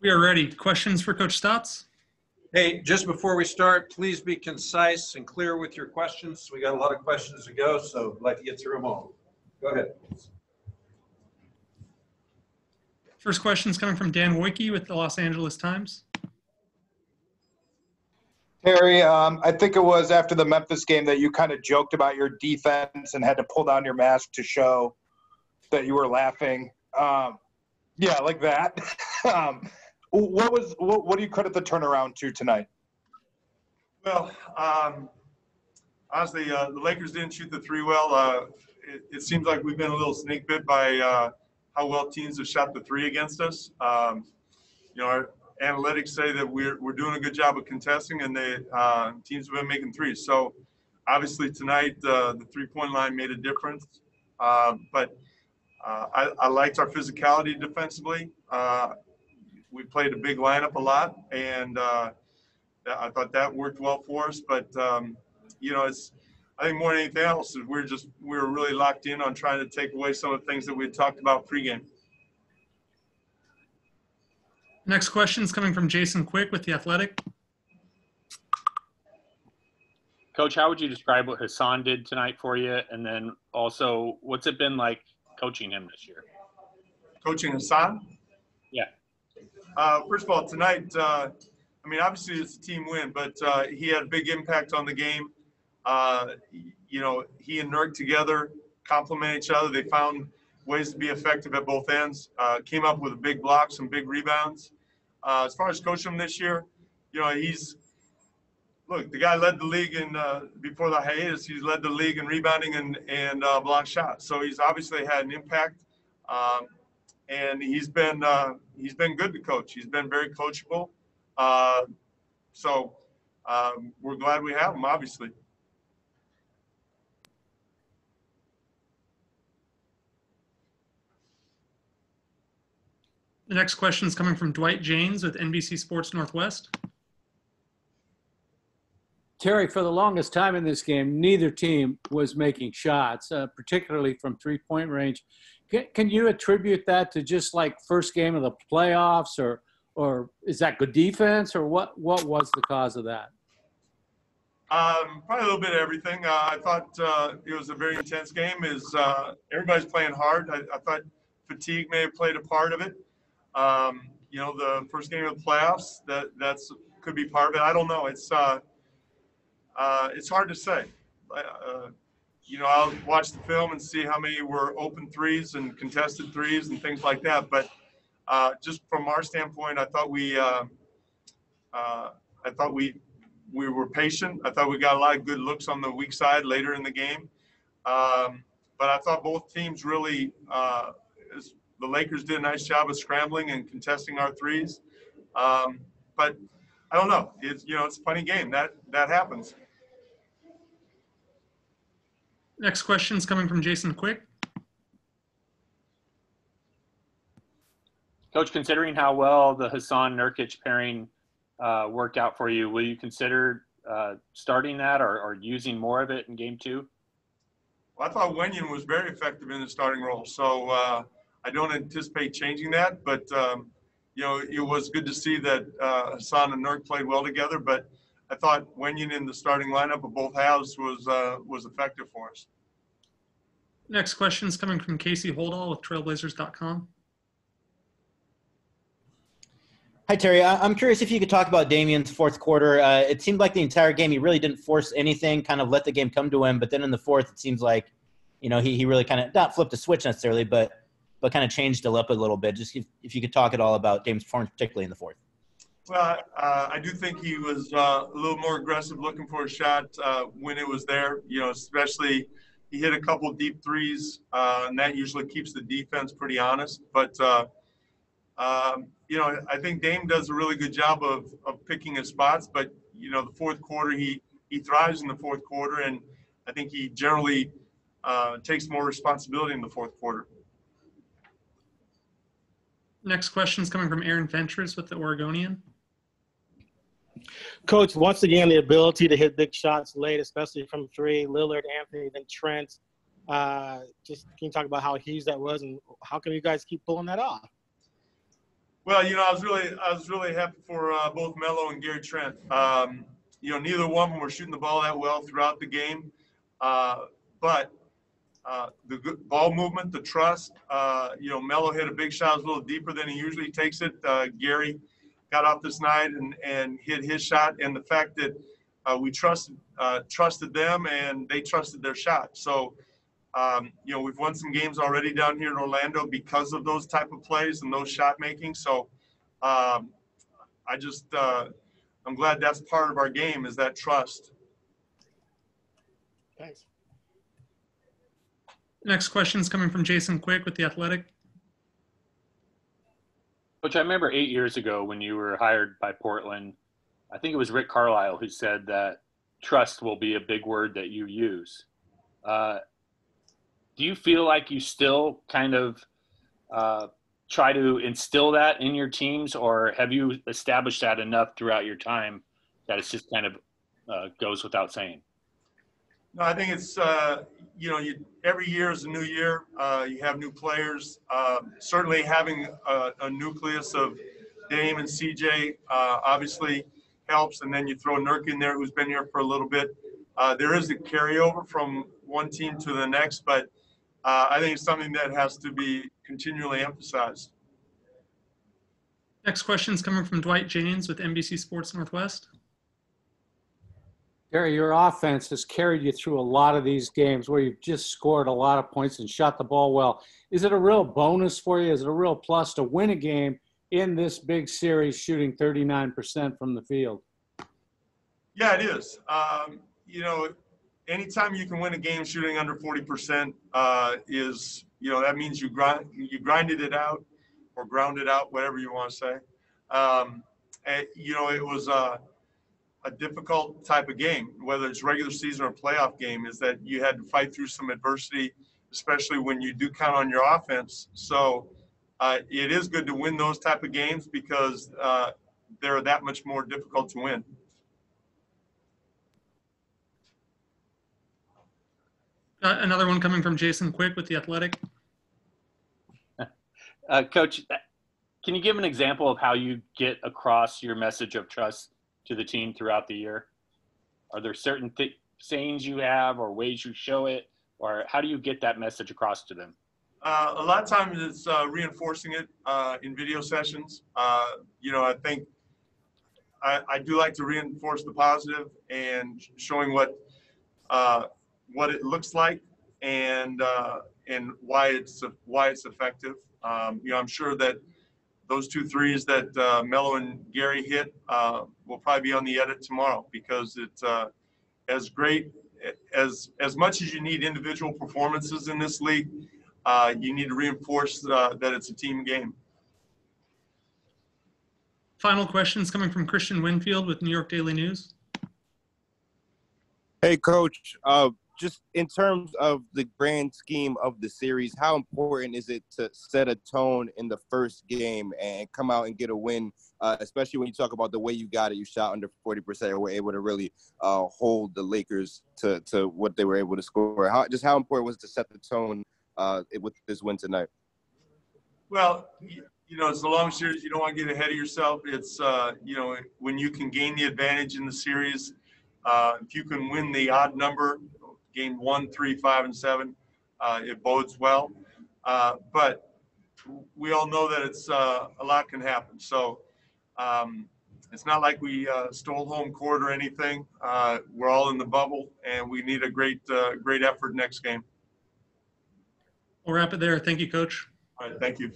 We are ready. Questions for Coach Stotts? Hey, just before we start, please be concise and clear with your questions. We got a lot of questions to go, so I'd like to get through them all. Go ahead. First question is coming from Dan Woike with the Los Angeles Times. Terry, um, I think it was after the Memphis game that you kind of joked about your defense and had to pull down your mask to show that you were laughing. Um, yeah, like that. um, what was what, what do you credit the turnaround to tonight? Well, um, honestly, uh, the Lakers didn't shoot the three well. Uh, it, it, seems like we've been a little snake bit by uh, how well teams have shot the three against us. Um, you know, our analytics say that we're, we're doing a good job of contesting, and the uh, teams have been making threes. So, obviously, tonight uh, the three point line made a difference. Uh, I, I, liked our physicality defensively we played a big lineup a lot, and uh, I thought that worked well for us. But um, you know, it's I think more than anything else, we're just we were really locked in on trying to take away some of the things that we had talked about pregame. Next question is coming from Jason Quick with the Athletic. Coach, how would you describe what Hassan did tonight for you, and then also what's it been like coaching him this year? Coaching Hassan? Yeah. Uh, first of all, tonight, uh, I mean, obviously it's a team win, but uh, he had a big impact on the game. Uh, you know, he and Nurk together complement each other. They found ways to be effective at both ends. Uh, came up with a big block, some big rebounds. Uh, as far as coaching him this year, you know, he's look. The guy led the league in before the hiatus. He's led the league in rebounding and and block shots. So he's obviously had an impact. Um, and he's been uh, he's been good to coach. He's been very coachable. Uh, so um, we're glad we have him, obviously. The next question is coming from Dwight Jaynes with NBC Sports Northwest. Terry, for the longest time in this game, neither team was making shots, uh, particularly from three point range. Can, you attribute that to just like first game of the playoffs, or or is that good defense, or what? What was the cause of that? Um, probably a little bit of everything. Uh, I thought uh, it was a very intense game. Is uh, everybody's playing hard? I, I, thought fatigue may have played a part of it. Um, you know, the first game of the playoffs that that's could be part of it. I don't know. It's uh, uh, it's hard to say. Uh, you know, I'll watch the film and see how many were open threes and contested threes and things like that. But uh, just from our standpoint, I thought we, uh, uh, I thought we, we were patient. I thought we got a lot of good looks on the weak side later in the game. Um, but I thought both teams really, uh, the Lakers did a nice job of scrambling and contesting our threes. Um, but I don't know. It's you know, it's a funny game. That that happens. Next question is coming from Jason Quick. Coach, considering how well the Hassan Nurkic pairing uh, worked out for you, will you consider uh, starting that or, or, using more of it in game two? Well, I thought Wenyen was very effective in the starting role, so uh, I don't anticipate changing that. But um, you know, it was good to see that uh, Hassan and Nurk played well together. But I thought Wenyen in the starting lineup of both halves was uh, was effective for us. Next question is coming from Casey Holdahl with Trailblazers.com. Hi, Terry. I'm curious if you could talk about Damian's fourth quarter. Uh, it seemed like the entire game he really didn't force anything, kind of let the game come to him. But then in the fourth, it seems like, you know, he, he really kind of not flipped a switch necessarily, but but kind of changed it up a little bit. Just if, if you could talk at all about Damian's performance, particularly in the fourth. Well, uh, I do think he was uh, a little more aggressive looking for a shot uh, when it was there. You know, especially he hit a couple deep threes, uh, and that usually keeps the defense pretty honest. But uh, um, you know, I think Dame does a really good job of of picking his spots. But you know, the fourth quarter, he he thrives in the fourth quarter, and I think he generally uh, takes more responsibility in the fourth quarter. Next question is coming from Aaron Fentress with the Oregonian. Coach, once again, the ability to hit big shots late, especially from three, Lillard, Anthony, then Trent. Uh, just can you talk about how huge that was and how can you guys keep pulling that off? Well, you know, I was really, I was really happy for uh, both Melo and Gary Trent. Um, you know, neither one of them were shooting the ball that well throughout the game, uh, but uh, the good ball movement, the trust. Uh, you know, Melo hit a big shot, was a little deeper than he usually takes it. Uh, Gary got off this night and and hit his shot, and the fact that uh, we trusted uh, trusted them and they trusted their shot. So. Um, you know, we've won some games already down here in Orlando because of those type of plays and those shot making. So, um, I just, uh, I'm glad that's part of our game is that trust. Thanks. Next question is coming from Jason Quick with The Athletic. Coach, I remember eight years ago when you were hired by Portland, I think it was Rick Carlisle who said that trust will be a big word that you use. Uh, do you feel like you still kind of uh, try to instill that in your teams, or have you established that enough throughout your time that it's just kind of uh, goes without saying? No, I think it's, uh, you know, you, every year is a new year. Uh, you have new players. Uh, certainly having a, a nucleus of Dame and CJ uh, obviously helps. And then you throw Nurk in there who's been here for a little bit. Uh, there is a carryover from one team to the next, but uh, I think it's something that has to be continually emphasized. Next question is coming from Dwight Jaynes with NBC Sports Northwest. Terry, your offense has carried you through a lot of these games where you've just scored a lot of points and shot the ball well. Is it a real bonus for you? Is it a real plus to win a game in this big series shooting 39% from the field? Yeah, it is. Um, you know, anytime you can win a game shooting under 40% uh, is, you know, that means you grind, you grinded it out or ground it out, whatever you want to say. Um, and, you know, it was a, a difficult type of game, whether it's regular season or playoff game, is that you had to fight through some adversity, especially when you do count on your offense. So uh, it is good to win those type of games because uh, they're that much more difficult to win. Uh, another one coming from Jason Quick with The Athletic. Uh, Coach, can you give an example of how you get across your message of trust to the team throughout the year? Are there certain th- sayings you have or ways you show it, or how do you get that message across to them? Uh, a lot of times it's uh, reinforcing it uh, in video sessions. Uh, you know, I think I, I, do like to reinforce the positive and showing what uh, what it looks like and uh, and why it's why it's effective. Um, you know, I'm sure that those two threes that uh, Melo and Gary hit uh, will probably be on the edit tomorrow because it's uh, as great as as much as you need individual performances in this league. Uh, you need to reinforce uh, that it's a team game. Final questions coming from Kristian Winfield with New York Daily News. Hey, Coach. Just in terms of the grand scheme of the series, how important is it to set a tone in the first game and come out and get a win, uh, especially when you talk about the way you got it? You shot under 40% and were able to really uh, hold the Lakers to, to what they were able to score. How, just how important was it to set the tone uh, with this win tonight? Well, you know, it's a long series. You don't want to get ahead of yourself. It's, uh, you know, when you can gain the advantage in the series, uh, if you can win the odd number, game one, three, five, and seven, uh, it bodes well. Uh, but we all know that it's uh, a lot can happen. So um, it's not like we uh, stole home court or anything. Uh, we're all in the bubble, and we need a great, great effort next game. We'll wrap it there. Thank you, Coach. All right, thank you.